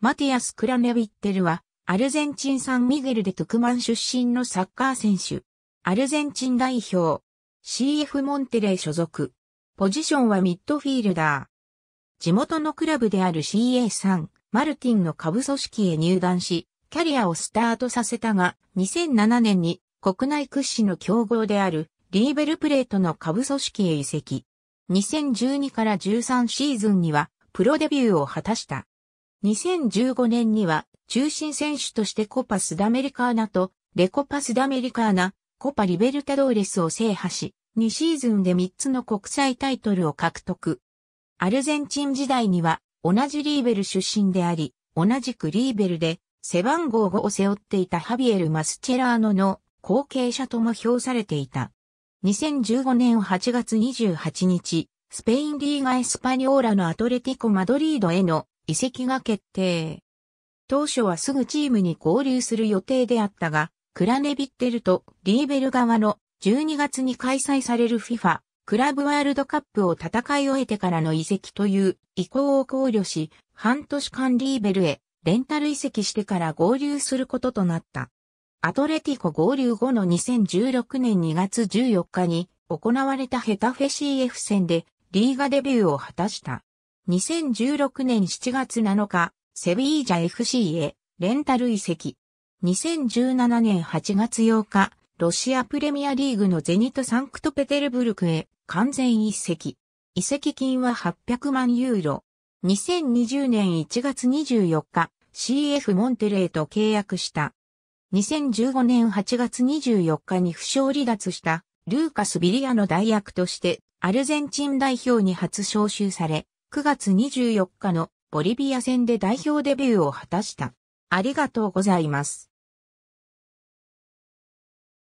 マティアス・クラネビッテルは、アルゼンチン・サンミゲルでトゥクマン出身のサッカー選手。アルゼンチン代表。CF モンテレー所属。ポジションはミッドフィールダー。地元のクラブである CA3、マルティンの下部組織へ入団し、キャリアをスタートさせたが、2007年に国内屈指の強豪であるリーベルプレートの下部組織へ移籍。2012から13シーズンにはプロデビューを果たした。2015年には中心選手としてコパスダメリカーナとレコパスダメリカーナ、コパリベルタドーレスを制覇し、2シーズンで3つの国際タイトルを獲得。アルゼンチン時代には同じリーベル出身であり、同じくリーベルで背番号5を背負っていたハビエル・マスチェラーノの後継者とも評されていた。2015年8月28日、スペインリーガエスパニョーラのアトレティコ・マドリードへの移籍が決定。当初はすぐチームに合流する予定であったが、クラネビッテルとリーベル側の12月に開催される FIFA クラブワールドカップを戦い終えてからの移籍という意向を考慮し、半年間リーベルへレンタル移籍してから合流することとなった。アトレティコ合流後の2016年2月14日に行われたヘタフェ CF 戦でリーガデビューを果たした。2016年7月7日、セビージャ FC へレンタル移籍。2017年8月8日、ロシアプレミアリーグのゼニトサンクトペテルブルクへ完全移籍。移籍金は800万ユーロ。2020年1月24日、CF モンテレーと契約した。2015年8月24日に負傷離脱したルーカス・ビリアの代役としてアルゼンチン代表に初招集され、9月24日のボリビア戦で代表デビューを果たした。ありがとうございます。